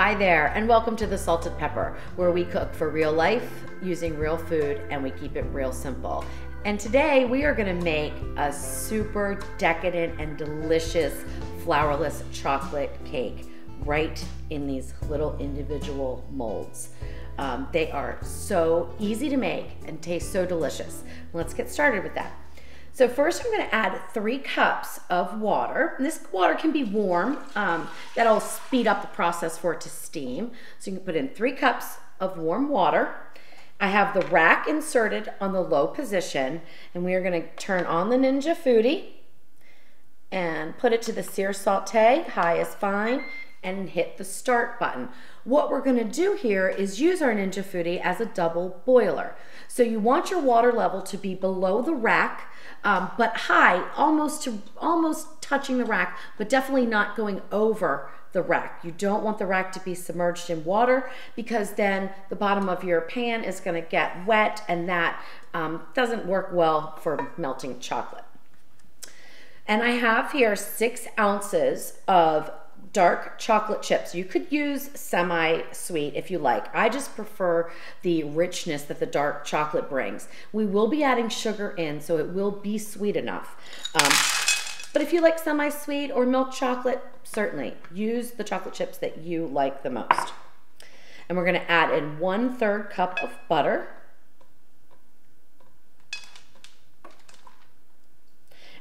Hi there, and welcome to the Salted Pepper, where we cook for real life using real food and we keep it real simple. And today we are gonna make a super decadent and delicious flourless chocolate cake right in these little individual molds. Um, they are so easy to make and taste so delicious. Let's get started with that. So first I'm gonna add three cups of water. And this water can be warm. Um, that'll speed up the process for it to steam. So you can put in three cups of warm water. I have the rack inserted on the low position and we are gonna turn on the Ninja Foodi and put it to the sear saute, high as fine, and hit the start button. What we're gonna do here is use our Ninja Foodi as a double boiler. So you want your water level to be below the rack, um, but high, almost to almost touching the rack, but definitely not going over the rack. You don't want the rack to be submerged in water because then the bottom of your pan is gonna get wet and that um, doesn't work well for melting chocolate. And I have here six ounces of dark chocolate chips. You could use semi-sweet if you like. I just prefer the richness that the dark chocolate brings. We will be adding sugar in, so it will be sweet enough. Um, but if you like semi-sweet or milk chocolate, certainly use the chocolate chips that you like the most. And we're gonna add in one third cup of butter.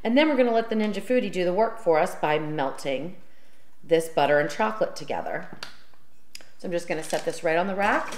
And then we're gonna let the Ninja Foodi do the work for us by melting this butter and chocolate together. So I'm just gonna set this right on the rack.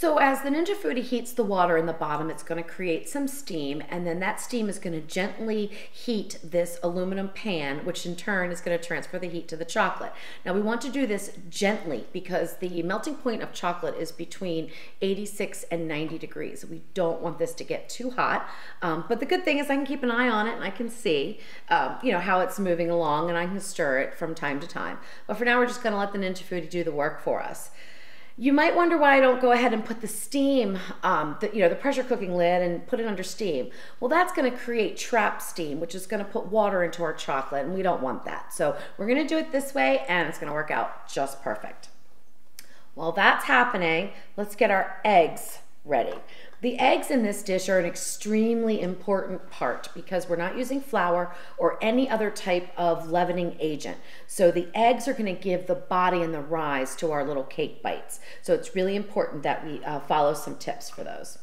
So as the Ninja Foodi heats the water in the bottom, it's gonna create some steam, and then that steam is gonna gently heat this aluminum pan, which in turn is gonna transfer the heat to the chocolate. Now we want to do this gently because the melting point of chocolate is between 86 and 90 degrees. We don't want this to get too hot, um, but the good thing is I can keep an eye on it and I can see, um, you know, how it's moving along and I can stir it from time to time. But for now, we're just gonna let the Ninja Foodi do the work for us. You might wonder why I don't go ahead and put the steam, um, the, you know, the pressure cooking lid and put it under steam. Well, that's gonna create trap steam, which is gonna put water into our chocolate, and we don't want that. So we're gonna do it this way, and it's gonna work out just perfect. While that's happening, let's get our eggs ready. The eggs in this dish are an extremely important part because we're not using flour or any other type of leavening agent. So the eggs are gonna give the body and the rise to our little cake bites. So it's really important that we uh, follow some tips for those.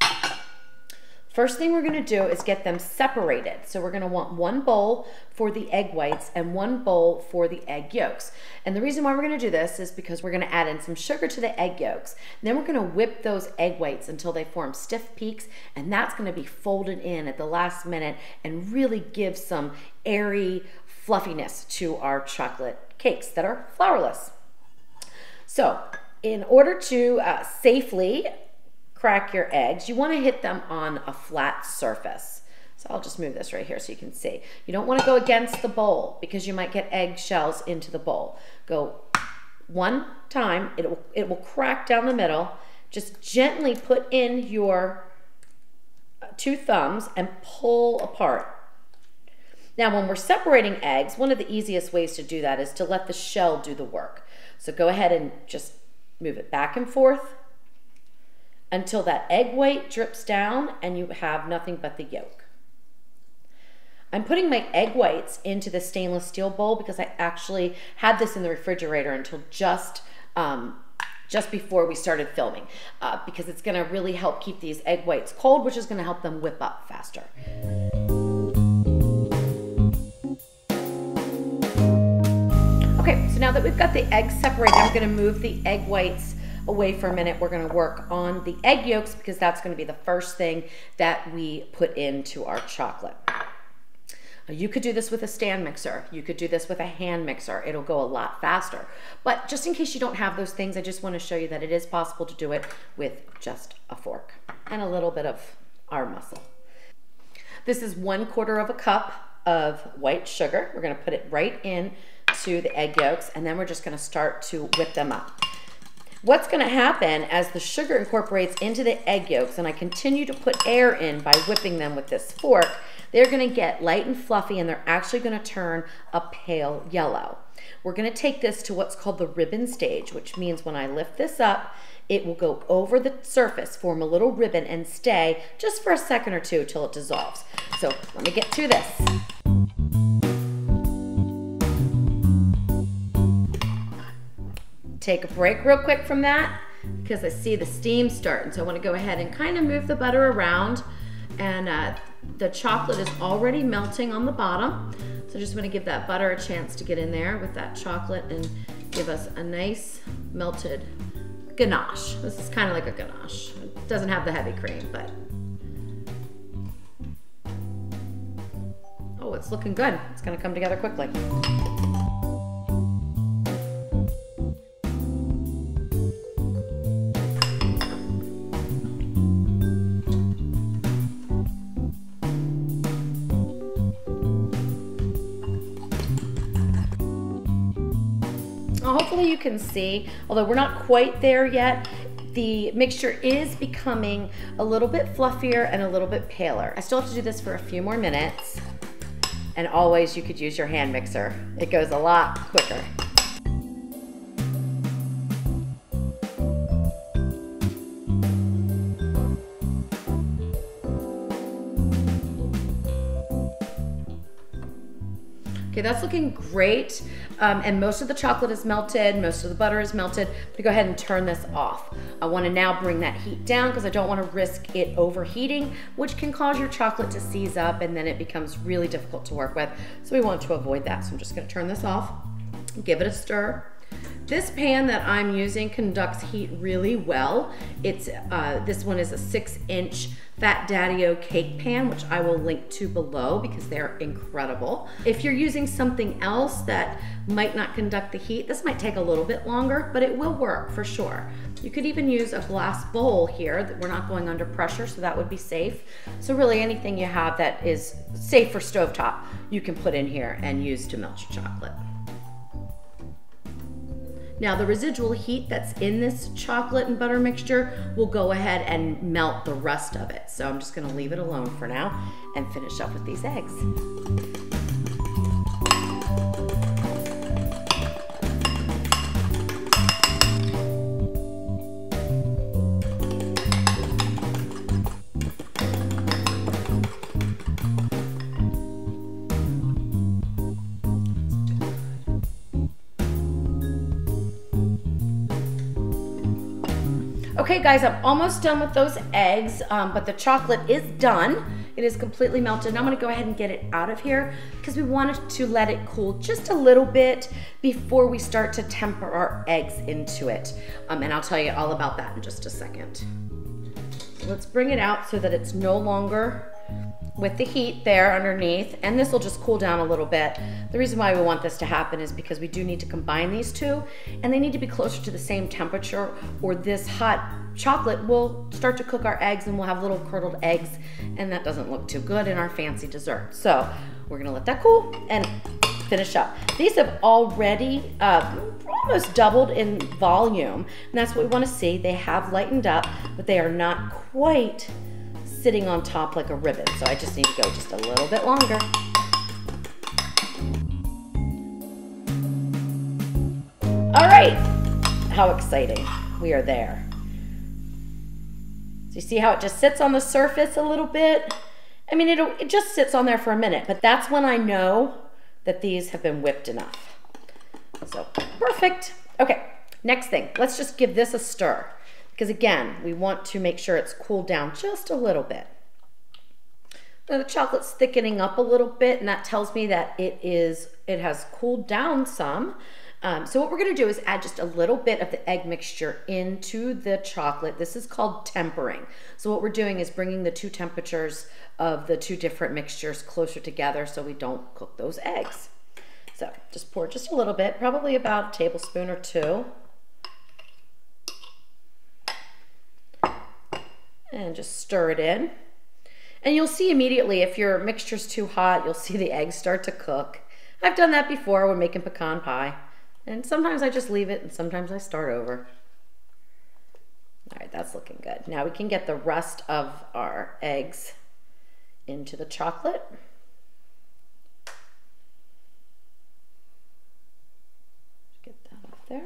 First thing we're gonna do is get them separated. So we're gonna want one bowl for the egg whites and one bowl for the egg yolks. And the reason why we're gonna do this is because we're gonna add in some sugar to the egg yolks. Then we're gonna whip those egg whites until they form stiff peaks and that's gonna be folded in at the last minute and really give some airy fluffiness to our chocolate cakes that are flourless. So in order to uh, safely crack your eggs, you want to hit them on a flat surface. So I'll just move this right here so you can see. You don't want to go against the bowl because you might get egg shells into the bowl. Go one time, it will, it will crack down the middle. Just gently put in your two thumbs and pull apart. Now, when we're separating eggs, one of the easiest ways to do that is to let the shell do the work. So go ahead and just move it back and forth until that egg white drips down and you have nothing but the yolk. I'm putting my egg whites into the stainless steel bowl because I actually had this in the refrigerator until just um, just before we started filming uh, because it's gonna really help keep these egg whites cold, which is gonna help them whip up faster. Okay, so now that we've got the eggs separated, I'm gonna move the egg whites away for a minute. We're gonna work on the egg yolks because that's gonna be the first thing that we put into our chocolate. You could do this with a stand mixer. You could do this with a hand mixer. It'll go a lot faster. But just in case you don't have those things, I just wanna show you that it is possible to do it with just a fork and a little bit of arm muscle. This is one quarter of a cup of white sugar. We're gonna put it right in to the egg yolks and then we're just gonna start to whip them up. What's going to happen as the sugar incorporates into the egg yolks and I continue to put air in by whipping them with this fork, they're going to get light and fluffy and they're actually going to turn a pale yellow. We're gonna take this to what's called the ribbon stage, which means when I lift this up, it will go over the surface, form a little ribbon and stay just for a second or two till it dissolves. So let me get to this. Take a break real quick from that because I see the steam starting. So I wanna go ahead and kind of move the butter around and uh, the chocolate is already melting on the bottom. So I just wanna give that butter a chance to get in there with that chocolate and give us a nice melted ganache. This is kind of like a ganache. It doesn't have the heavy cream, but. Oh, it's looking good. It's gonna come together quickly. Can see, although we're not quite there yet, the mixture is becoming a little bit fluffier and a little bit paler. I still have to do this for a few more minutes. And always you could use your hand mixer. It goes a lot quicker. Okay, that's looking great. Um, and most of the chocolate is melted, most of the butter is melted. To go ahead and turn this off. I wanna now bring that heat down because I don't wanna risk it overheating, which can cause your chocolate to seize up and then it becomes really difficult to work with. So we want to avoid that. So I'm just gonna turn this off, give it a stir. This pan that I'm using conducts heat really well. It's uh, This one is a six inch Fat Daddio cake pan, which I will link to below because they're incredible. If you're using something else that might not conduct the heat, this might take a little bit longer, but it will work for sure. You could even use a glass bowl here that we're not going under pressure, so that would be safe. So really anything you have that is safe for stovetop, you can put in here and use to melt your chocolate. Now the residual heat that's in this chocolate and butter mixture will go ahead and melt the rest of it. So I'm just gonna leave it alone for now and finish up with these eggs. Okay guys, I'm almost done with those eggs, um, but the chocolate is done. It is completely melted. I'm gonna go ahead and get it out of here because we wanted to let it cool just a little bit before we start to temper our eggs into it. Um, and I'll tell you all about that in just a second. Let's bring it out so that it's no longer with the heat there underneath, and this will just cool down a little bit. The reason why we want this to happen is because we do need to combine these two, and they need to be closer to the same temperature, or this hot chocolate will start to cook our eggs and we'll have little curdled eggs, and that doesn't look too good in our fancy dessert. So we're gonna let that cool and finish up. These have already uh, almost doubled in volume, and that's what we wanna see. They have lightened up, but they are not quite sitting on top like a ribbon. So I just need to go just a little bit longer. All right, how exciting. We are there. So you see how it just sits on the surface a little bit? I mean, it it just sits on there for a minute, but that's when I know that these have been whipped enough. So perfect. Okay, next thing, let's just give this a stir. Because again, we want to make sure it's cooled down just a little bit. Now the chocolate's thickening up a little bit and that tells me that it is it has cooled down some. Um, so what we're gonna do is add just a little bit of the egg mixture into the chocolate. This is called tempering. So what we're doing is bringing the two temperatures of the two different mixtures closer together so we don't cook those eggs. So just pour just a little bit, probably about a tablespoon or two. And just stir it in. And you'll see immediately if your mixture's too hot, you'll see the eggs start to cook. I've done that before when making pecan pie. And sometimes I just leave it and sometimes I start over. All right, that's looking good. Now we can get the rest of our eggs into the chocolate. there.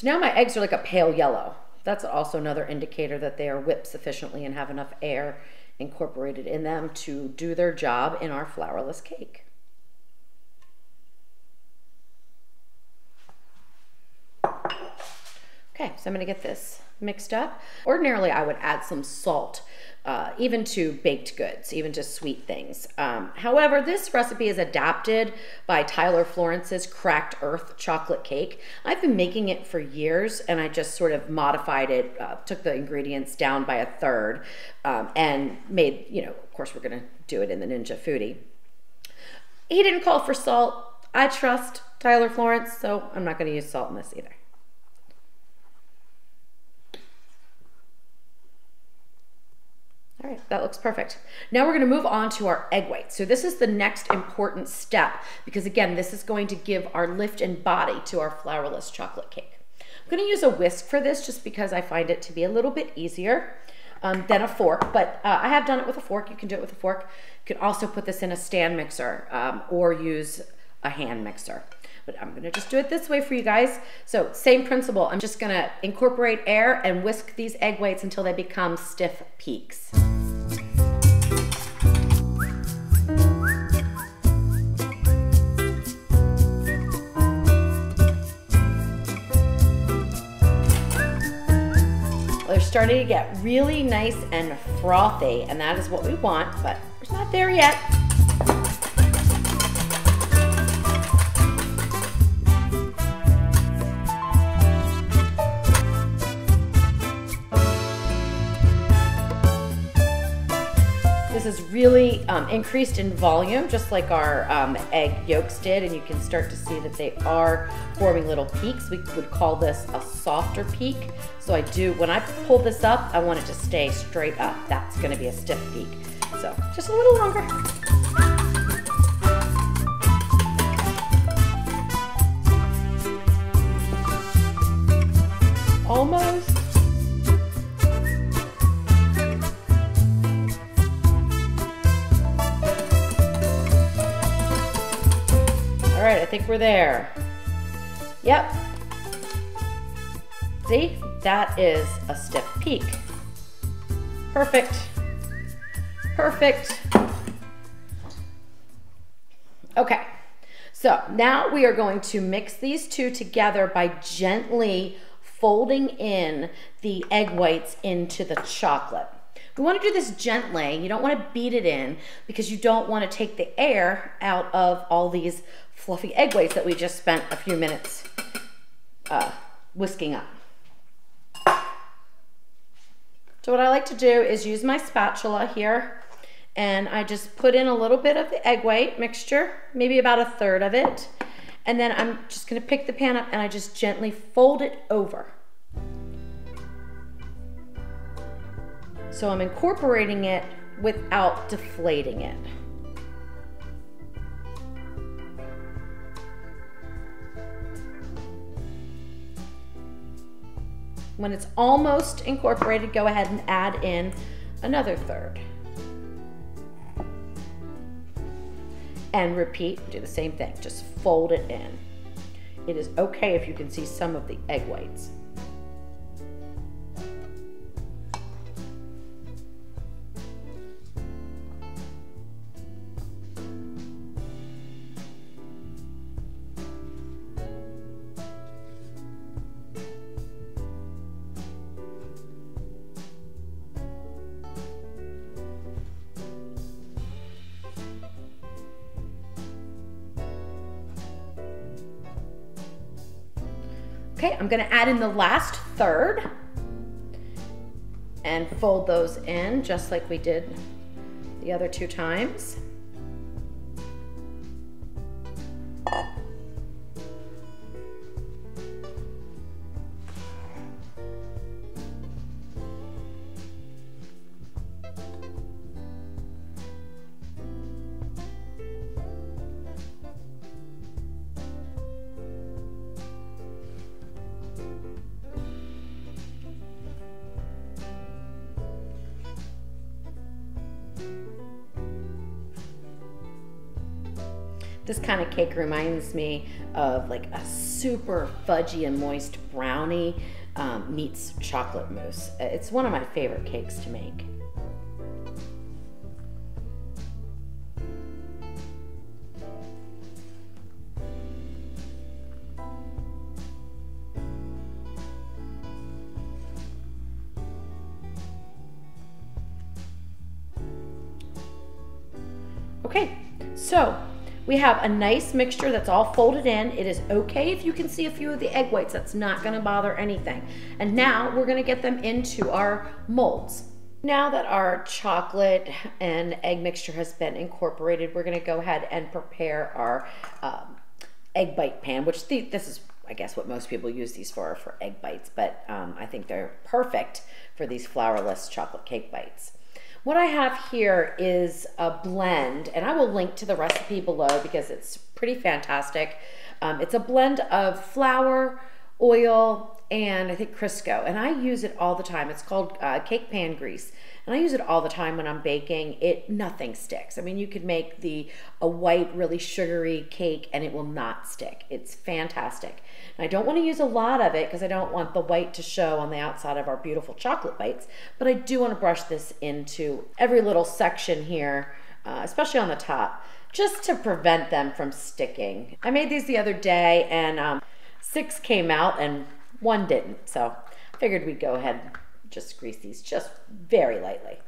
So now my eggs are like a pale yellow. That's also another indicator that they are whipped sufficiently and have enough air incorporated in them to do their job in our flourless cake. Okay, so I'm gonna get this mixed up. Ordinarily, I would add some salt, uh, even to baked goods, even to sweet things. Um, however, this recipe is adapted by Tyler Florence's Cracked Earth chocolate cake. I've been making it for years, and I just sort of modified it, uh, took the ingredients down by a third, um, and made, you know, of course, we're gonna do it in the Ninja Foodi. He didn't call for salt. I trust Tyler Florence, so I'm not gonna use salt in this either. All right, that looks perfect. Now we're gonna move on to our egg white. So this is the next important step because again, this is going to give our lift and body to our flourless chocolate cake. I'm gonna use a whisk for this just because I find it to be a little bit easier um, than a fork, but uh, I have done it with a fork. You can do it with a fork. You can also put this in a stand mixer um, or use a hand mixer. But I'm gonna just do it this way for you guys. So same principle. I'm just gonna incorporate air and whisk these egg whites until they become stiff peaks. They're starting to get really nice and frothy, and that is what we want, but it's not there yet. This is really um, increased in volume, just like our um, egg yolks did, and you can start to see that they are forming little peaks. We would call this a softer peak. So I do, when I pull this up, I want it to stay straight up. That's gonna be a stiff peak. So just a little longer. Almost. Think we're there. Yep. See, that is a stiff peak. Perfect. Perfect. Okay, so now we are going to mix these two together by gently folding in the egg whites into the chocolate. We want to do this gently. You don't want to beat it in because you don't want to take the air out of all these fluffy egg whites that we just spent a few minutes uh, whisking up. So what I like to do is use my spatula here and I just put in a little bit of the egg white mixture, maybe about a third of it. And then I'm just gonna pick the pan up and I just gently fold it over. So I'm incorporating it without deflating it. When it's almost incorporated, go ahead and add in another third. And repeat, do the same thing, just fold it in. It is okay if you can see some of the egg whites. Okay, I'm gonna add in the last third and fold those in just like we did the other two times. Cake reminds me of like a super fudgy and moist brownie um, meets chocolate mousse. It's one of my favorite cakes to make. Okay, so we have a nice mixture that's all folded in. It is okay if you can see a few of the egg whites. That's not gonna bother anything. And now we're gonna get them into our molds. Now that our chocolate and egg mixture has been incorporated, we're gonna go ahead and prepare our um, egg bite pan, which the, this is, I guess, what most people use these for, for egg bites, but um, I think they're perfect for these flourless chocolate cake bites. What I have here is a blend, and I will link to the recipe below because it's pretty fantastic. Um, it's a blend of flour, oil, and I think Crisco, and I use it all the time. It's called uh, cake pan grease, and I use it all the time when I'm baking. It nothing sticks. I mean, you could make the a white, really sugary cake, and it will not stick. It's fantastic. And I don't want to use a lot of it because I don't want the white to show on the outside of our beautiful chocolate bites, but I do want to brush this into every little section here, uh, especially on the top, just to prevent them from sticking. I made these the other day, and um, six came out and one didn't. So figured we'd go ahead just grease these just very lightly.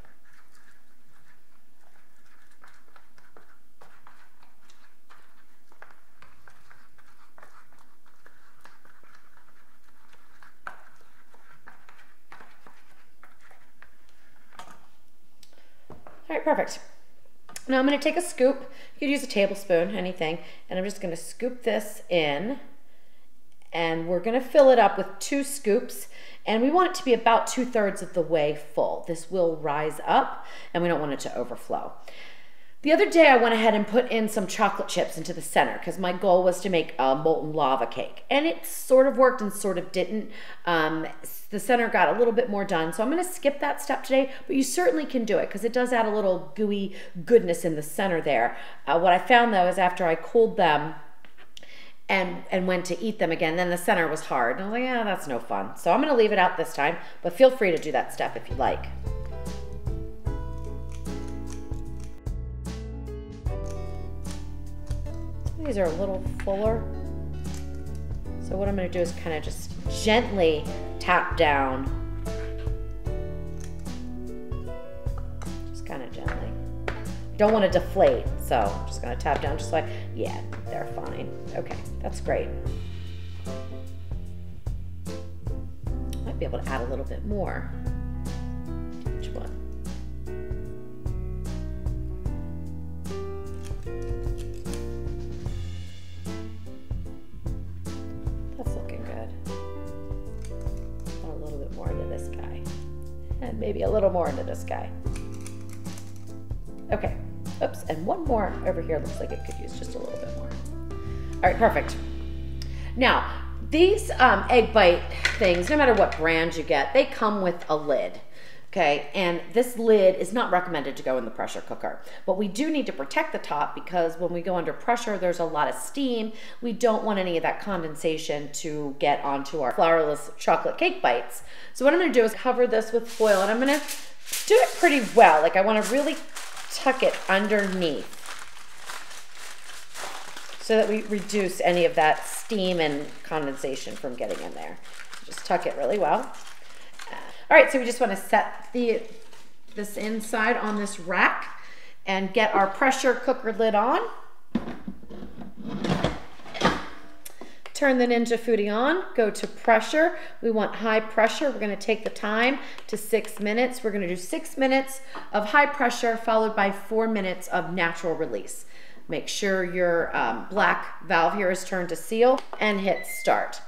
All right, perfect. Now I'm gonna take a scoop, you could use a tablespoon, anything, and I'm just gonna scoop this in and we're gonna fill it up with two scoops and we want it to be about two thirds of the way full. This will rise up and we don't want it to overflow. The other day I went ahead and put in some chocolate chips into the center because my goal was to make a molten lava cake. And it sort of worked and sort of didn't. Um, the center got a little bit more done. So I'm gonna skip that step today, but you certainly can do it because it does add a little gooey goodness in the center there. Uh, what I found though is after I cooled them, and and went to eat them again. Then the center was hard. And I was like, yeah, that's no fun. So I'm gonna leave it out this time, but feel free to do that step if you like. These are a little fuller. So what I'm gonna do is kind of just gently tap down. Don't want to deflate, so I'm just gonna tap down just like, yeah, they're fine. Okay, that's great. Might be able to add a little bit more. Which one? That's looking good. Add a little bit more into this guy. And maybe a little more into this guy. Okay, oops, and one more over here looks like it could use just a little bit more. All right, perfect. Now, these um, egg bite things, no matter what brand you get, they come with a lid. Okay, and this lid is not recommended to go in the pressure cooker, but we do need to protect the top because when we go under pressure, there's a lot of steam. We don't want any of that condensation to get onto our flourless chocolate cake bites. So what I'm gonna do is cover this with foil and I'm gonna do it pretty well. Like I wanna really tuck it underneath so that we reduce any of that steam and condensation from getting in there. Just tuck it really well. All right, so we just want to set the this inside on this rack and get our pressure cooker lid on. Turn the Ninja Foodi on, go to pressure. We want high pressure. We're gonna take the time to six minutes. We're gonna do six minutes of high pressure followed by four minutes of natural release. Make sure your um, black valve here is turned to seal and hit start.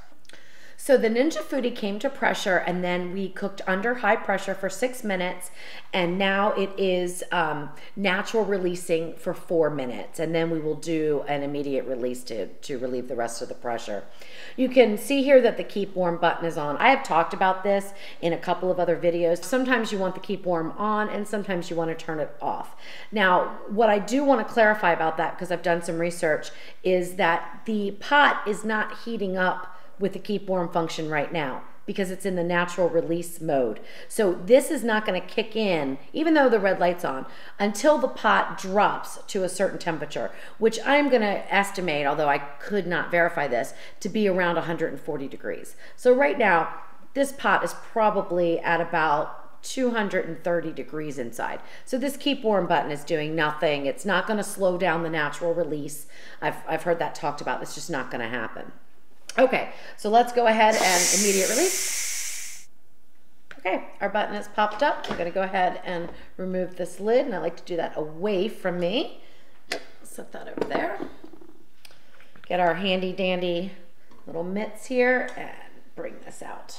So the Ninja Foodi came to pressure and then we cooked under high pressure for six minutes and now it is um, natural releasing for four minutes and then we will do an immediate release to, to relieve the rest of the pressure. You can see here that the keep warm button is on. I have talked about this in a couple of other videos. Sometimes you want the keep warm on and sometimes you want to turn it off. Now, what I do want to clarify about that because I've done some research is that the pot is not heating up with the keep warm function right now because it's in the natural release mode. So this is not going to kick in, even though the red light's on, until the pot drops to a certain temperature, which I'm going to estimate, although I could not verify this, to be around 140 degrees. So right now, this pot is probably at about 230 degrees inside. So this keep warm button is doing nothing. It's not going to slow down the natural release. I've, I've heard that talked about. It's just not going to happen. Okay, so let's go ahead and immediate release. Okay, our button is popped up. I'm gonna go ahead and remove this lid, and I like to do that away from me. Set that over there. Get our handy dandy little mitts here and bring this out.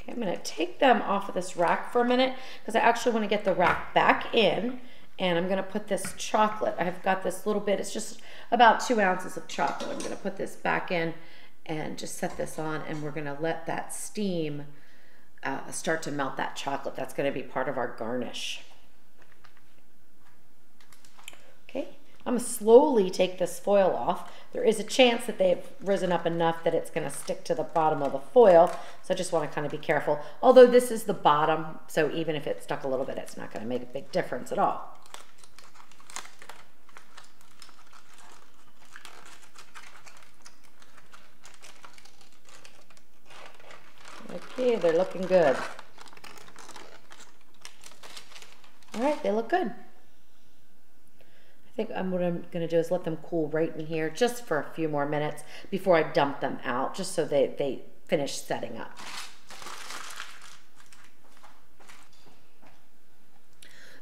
Okay, I'm gonna take them off of this rack for a minute because I actually wanna get the rack back in and I'm gonna put this chocolate. I've got this little bit, it's just about two ounces of chocolate. I'm gonna put this back in and just set this on and we're gonna let that steam uh, start to melt that chocolate. That's gonna be part of our garnish. Okay, I'm gonna slowly take this foil off. There is a chance that they've risen up enough that it's gonna stick to the bottom of the foil. So I just wanna kind of be careful. Although this is the bottom, so even if it stuck a little bit, it's not gonna make a big difference at all. Okay, they're looking good. All right, they look good. I think I'm, what I'm going to do is let them cool right in here just for a few more minutes before I dump them out, just so they, they finish setting up.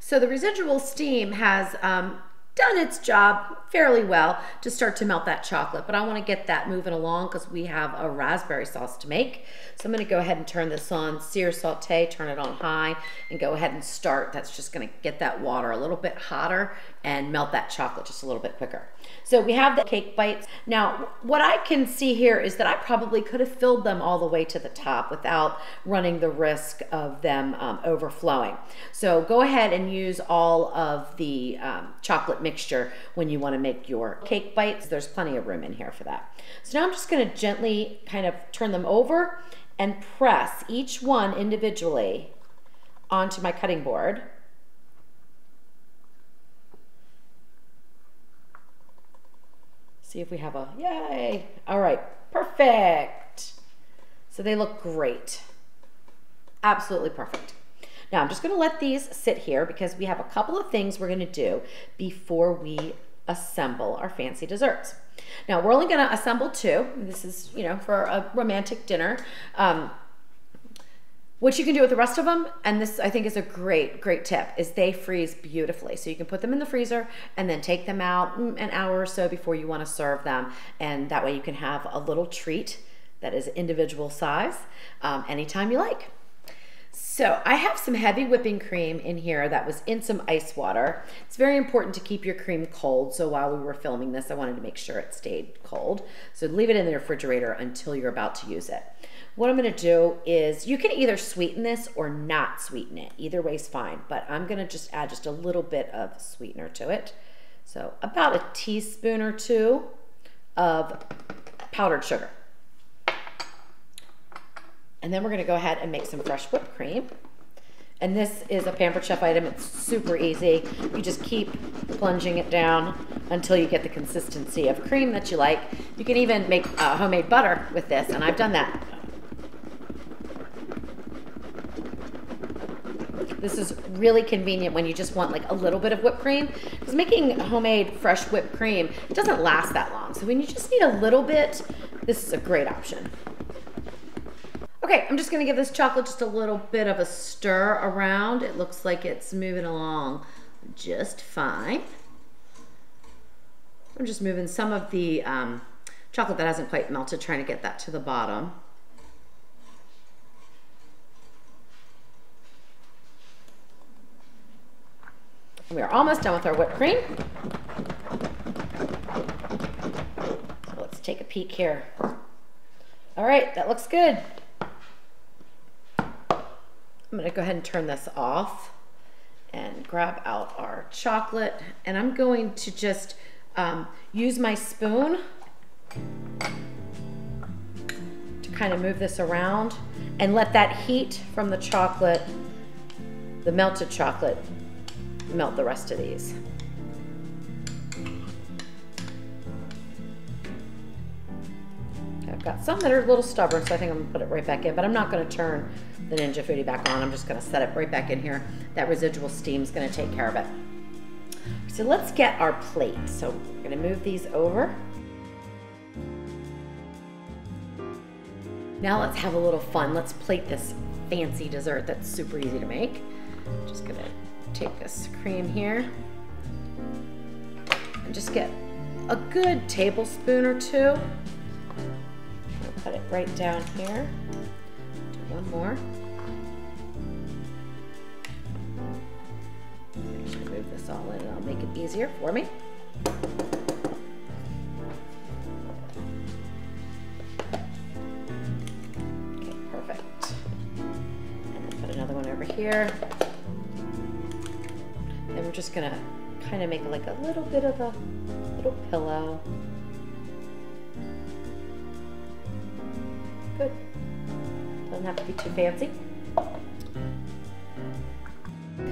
So the residual steam has um, done its job fairly well to start to melt that chocolate, but I wanna get that moving along because we have a raspberry sauce to make. So I'm gonna go ahead and turn this on, sear saute, turn it on high, and go ahead and start. That's just gonna get that water a little bit hotter and melt that chocolate just a little bit quicker. So we have the cake bites. Now, what I can see here is that I probably could have filled them all the way to the top without running the risk of them um, overflowing. So go ahead and use all of the um, chocolate mixture when you want to make your cake bites. There's plenty of room in here for that. So now I'm just going to gently kind of turn them over and press each one individually onto my cutting board. See if we have a, yay. All right, perfect. So they look great. Absolutely perfect. Now I'm just gonna let these sit here because we have a couple of things we're gonna do before we assemble our fancy desserts. Now we're only gonna assemble two. This is, you know, for a romantic dinner. Um, what you can do with the rest of them, and this I think is a great, great tip, is they freeze beautifully. So you can put them in the freezer and then take them out mm, an hour or so before you want to serve them. And that way you can have a little treat that is individual size um, anytime you like. So I have some heavy whipping cream in here that was in some ice water. It's very important to keep your cream cold. So while we were filming this, I wanted to make sure it stayed cold. So leave it in the refrigerator until you're about to use it. What I'm gonna do is, you can either sweeten this or not sweeten it. Either way is fine, but I'm gonna just add just a little bit of sweetener to it. So about a teaspoon or two of powdered sugar. And then we're gonna go ahead and make some fresh whipped cream. And this is a Pampered Chef item. It's super easy. You just keep plunging it down until you get the consistency of cream that you like. You can even make uh, homemade butter with this, and I've done that This is really convenient when you just want like a little bit of whipped cream. Because making homemade fresh whipped cream, doesn't last that long. So when you just need a little bit, this is a great option. Okay, I'm just gonna give this chocolate just a little bit of a stir around. It looks like it's moving along just fine. I'm just moving some of the um, chocolate that hasn't quite melted, trying to get that to the bottom. We are almost done with our whipped cream. So let's take a peek here. All right, that looks good. I'm gonna go ahead and turn this off and grab out our chocolate. And I'm going to just um, use my spoon to kind of move this around and let that heat from the chocolate, the melted chocolate, melt the rest of these. I've got some that are a little stubborn, so I think I'm gonna put it right back in, but I'm not gonna turn the Ninja Foodi back on. I'm just gonna set it right back in here. That residual steam's gonna take care of it. So let's get our plate. So we're gonna move these over. Now let's have a little fun. Let's plate this fancy dessert that's super easy to make. Just gonna take this cream here and just get a good tablespoon or two. put it right down here. Do one more. Move this all in I'll make it easier for me. Okay, perfect. And then put another one over here. We're just gonna kind of make like a little bit of a little pillow. Good. Doesn't have to be too fancy.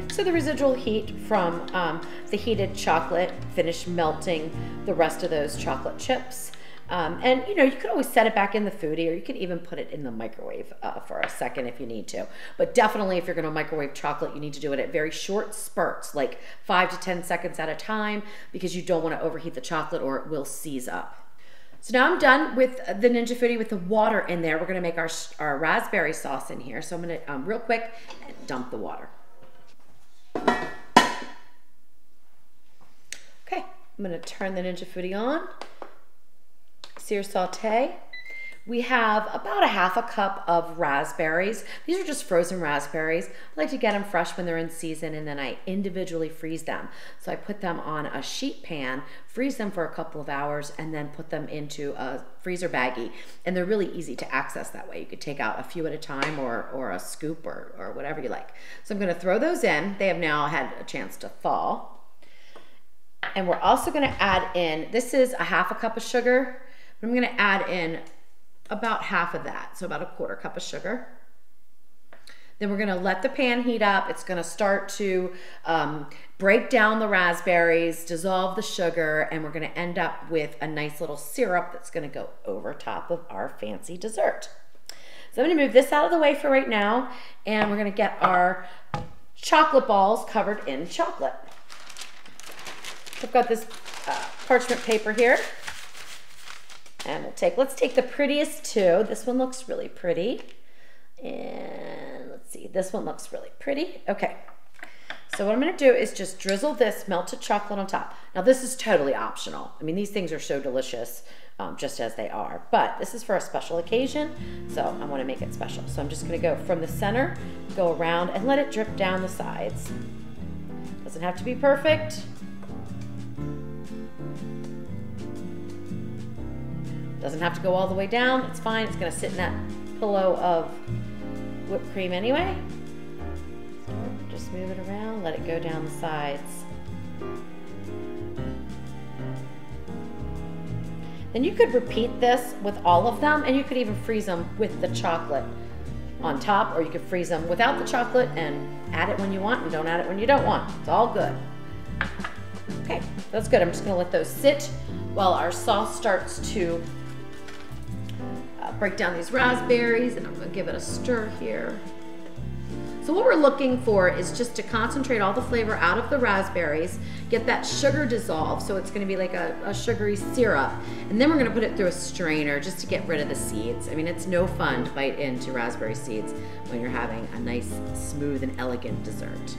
So the residual heat from um, the heated chocolate finished melting the rest of those chocolate chips. Um, and you know, you could always set it back in the Foodi or you could even put it in the microwave uh, for a second if you need to. But definitely if you're gonna microwave chocolate, you need to do it at very short spurts, like five to 10 seconds at a time, because you don't wanna overheat the chocolate or it will seize up. So now I'm done with the Ninja Foodi with the water in there. We're gonna make our, our raspberry sauce in here. So I'm gonna, um, real quick, dump the water. Okay, I'm gonna turn the Ninja Foodi on. Sear saute. We have about a half a cup of raspberries. These are just frozen raspberries. I like to get them fresh when they're in season and then I individually freeze them. So I put them on a sheet pan, freeze them for a couple of hours, and then put them into a freezer baggie. And they're really easy to access that way. You could take out a few at a time or, or a scoop or, or whatever you like. So I'm gonna throw those in. They have now had a chance to thaw. And we're also gonna add in, this is a half a cup of sugar. I'm gonna add in about half of that, so about a quarter cup of sugar. Then we're gonna let the pan heat up. It's gonna start to um, break down the raspberries, dissolve the sugar, and we're gonna end up with a nice little syrup that's gonna go over top of our fancy dessert. So I'm gonna move this out of the way for right now, and we're gonna get our chocolate balls covered in chocolate. I've got this uh, parchment paper here. And we'll take, let's take the prettiest two. This one looks really pretty. And let's see, this one looks really pretty. Okay. So what I'm gonna do is just drizzle this melted chocolate on top. Now this is totally optional. I mean, these things are so delicious um, just as they are, but this is for a special occasion, so I wanna make it special. So I'm just gonna go from the center, go around and let it drip down the sides. Doesn't have to be perfect. Doesn't have to go all the way down. It's fine. It's going to sit in that pillow of whipped cream anyway. So just move it around. Let it go down the sides. Then you could repeat this with all of them and you could even freeze them with the chocolate on top or you could freeze them without the chocolate and add it when you want and don't add it when you don't want. It's all good. Okay, that's good. I'm just gonna let those sit while our sauce starts to break down these raspberries and I'm gonna give it a stir here. So what we're looking for is just to concentrate all the flavor out of the raspberries, get that sugar dissolved, so it's gonna be like a, a, sugary syrup, and then we're gonna put it through a strainer just to get rid of the seeds. I mean, it's no fun to bite into raspberry seeds when you're having a nice, smooth, and elegant dessert.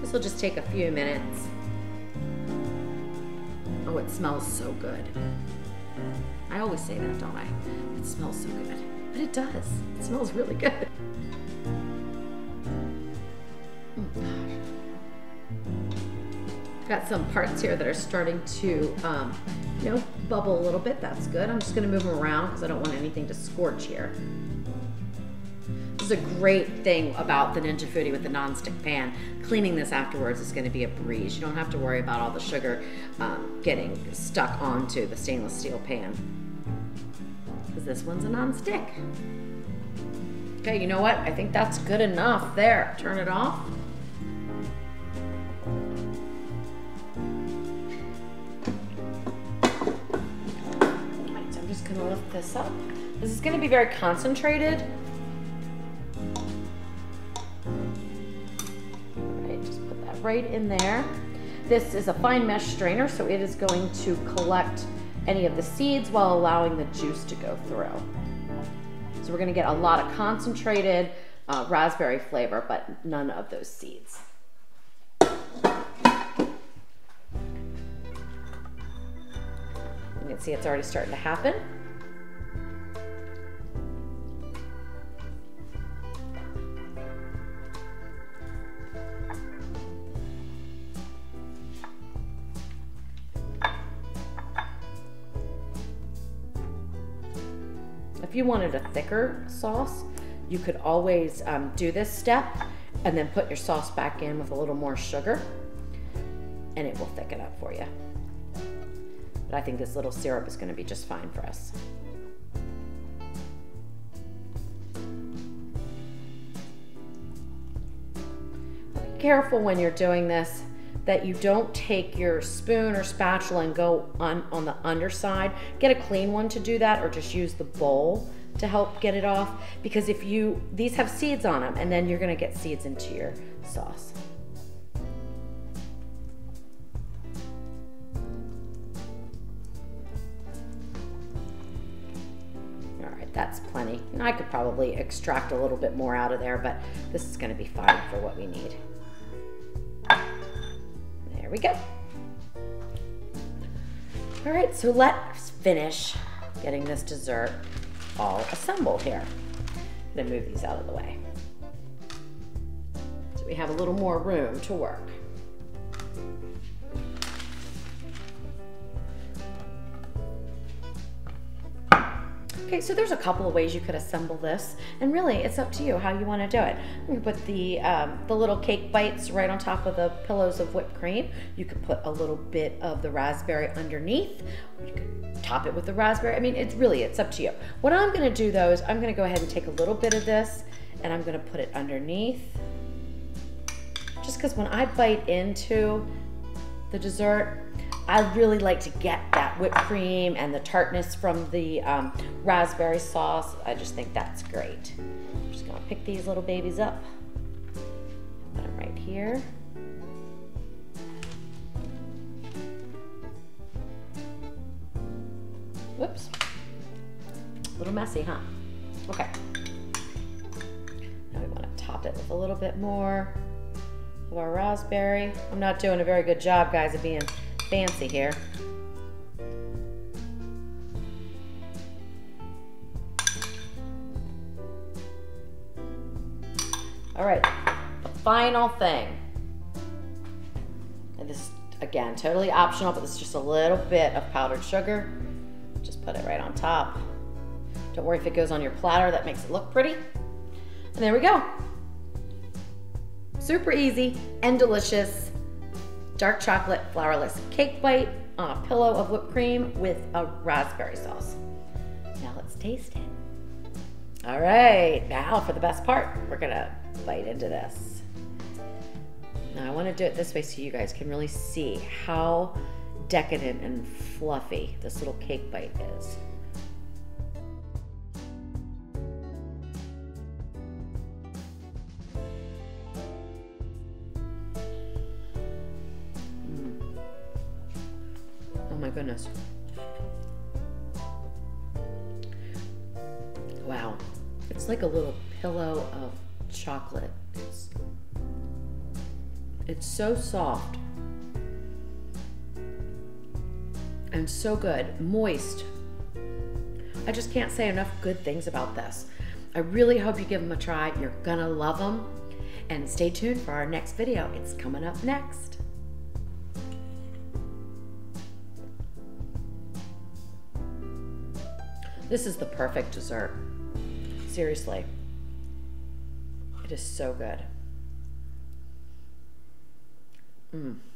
This will just take a few minutes. Oh, it smells so good. I always say that, don't I? It smells so good. But it does. It smells really good. Mm. Got some parts here that are starting to, um, you know, bubble a little bit. That's good. I'm just gonna move them around because I don't want anything to scorch here. This is a great thing about the Ninja Foodi with the non-stick pan. Cleaning this afterwards is gonna be a breeze. You don't have to worry about all the sugar um, getting stuck onto the stainless steel pan. Because this one's a non-stick. Okay, you know what? I think that's good enough. There, turn it off. Right, so I'm just gonna lift this up. This is gonna be very concentrated. Right, just put that right in there. This is a fine mesh strainer, so it is going to collect any of the seeds while allowing the juice to go through. So we're gonna get a lot of concentrated uh, raspberry flavor, but none of those seeds. You can see it's already starting to happen. If you wanted a thicker sauce, you could always um, do this step and then put your sauce back in with a little more sugar and it will thicken up for you. But I think this little syrup is gonna be just fine for us. Be careful when you're doing this that you don't take your spoon or spatula and go on, on the underside. Get a clean one to do that or just use the bowl to help get it off because if you, these have seeds on them and then you're gonna get seeds into your sauce. All right, that's plenty. And I could probably extract a little bit more out of there, but this is gonna be fine for what we need we go. All right, so let's finish getting this dessert all assembled here. I'm gonna move these out of the way. So we have a little more room to work. Okay, so there's a couple of ways you could assemble this, and really it's up to you how you want to do it. You put the, um, the little cake bites right on top of the pillows of whipped cream. You could put a little bit of the raspberry underneath. You could top it with the raspberry. I mean, it's really, it's up to you. What I'm gonna do though is I'm gonna go ahead and take a little bit of this and I'm gonna put it underneath. Just because when I bite into the dessert, I really like to get that whipped cream and the tartness from the um, raspberry sauce. I just think that's great. I'm just gonna pick these little babies up. Put them right here. Whoops. A little messy, huh? Okay. Now we wanna top it with a little bit more of our raspberry. I'm not doing a very good job, guys, of being fancy here. All right, the final thing. And this, again, totally optional, but this is just a little bit of powdered sugar. Just put it right on top. Don't worry if it goes on your platter, that makes it look pretty. And there we go. Super easy and delicious dark chocolate flourless cake bite on a pillow of whipped cream with a raspberry sauce. Now let's taste it. All right, now for the best part, we're gonna bite into this. Now I wanna do it this way so you guys can really see how decadent and fluffy this little cake bite is. So soft and so good. Moist, I just can't say enough good things about this. I really hope you give them a try. You're gonna love them. And stay tuned for our next video. It's coming up next. This is the perfect dessert. Seriously. It is so good. Mmm.